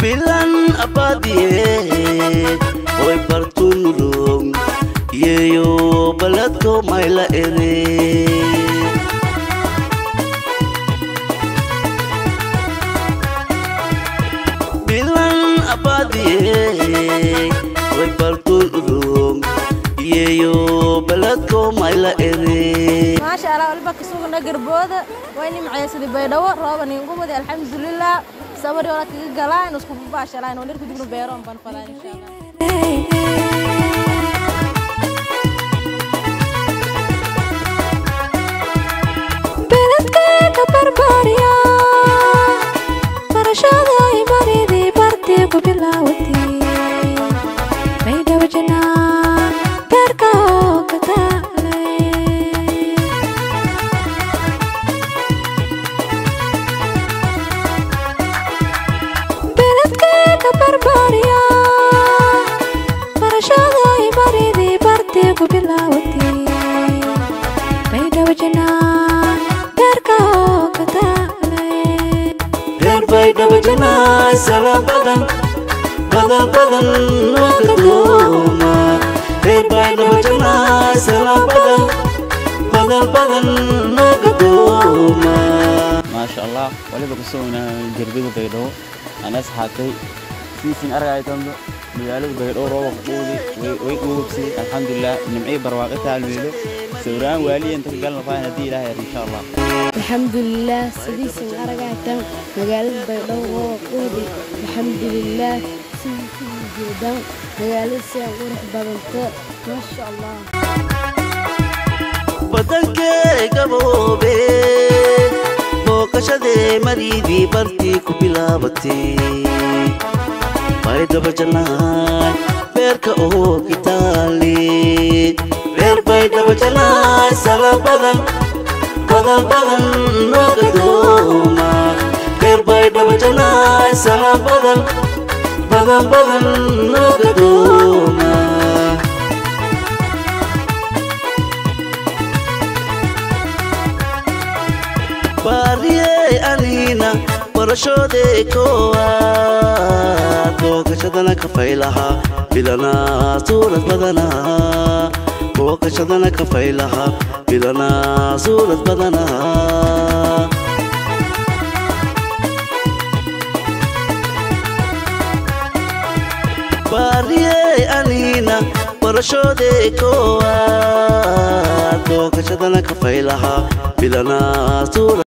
bilan abadiyeed oy bartulung yeyo baladko mayla eree bilan abadiyeed oy bartulung yeyo baladko mayla eree maasha allah walba ka sugna garbooda wayni macaysadi baydhawo rooba niingu wadi alxamdulilah sawir oo kaga galaan isku baashalaan oo dhir ku dibnu beero aan baan falaan insha Allah barbaariya barashada ay baridii bartii ku bilaawatay beledkayga barbaariya barashada imaridii bartii ku bilaawatay baydhabo janaan beerka oo ka taalay reer baydhabo janaay salaam badan badan badan noo gadooma فيسين أرجع تمدو ميالو بهدور روح قولي ويقولي الحمد لله نمعي برواقتها الميلو سوران والي أنت قال نفاي نتي لها إن شاء الله. الحمد لله سديس الأرجع تم ميالو بهدور روح قولي الحمد لله سيدي جدام ميالو سيقول بابنت ما شاء الله. بدنك قبو بي موقشة دي مريدي برتي كوبي لابتي beerka oo kitaali reer baydhabo janaay salaam badan badan badan noo gadooma reer baydhabo janaay salaam badan badan badan noo gadooma baariyey aniina barashoodee koowaad booqashadana kafaylahaa bilanaa suurad badanaa booqashadana kafaylahaa bilanaa suurad badanaa baariyey aniina barashoodee koowaad booqashadana kafaylahaa bilanaa suurad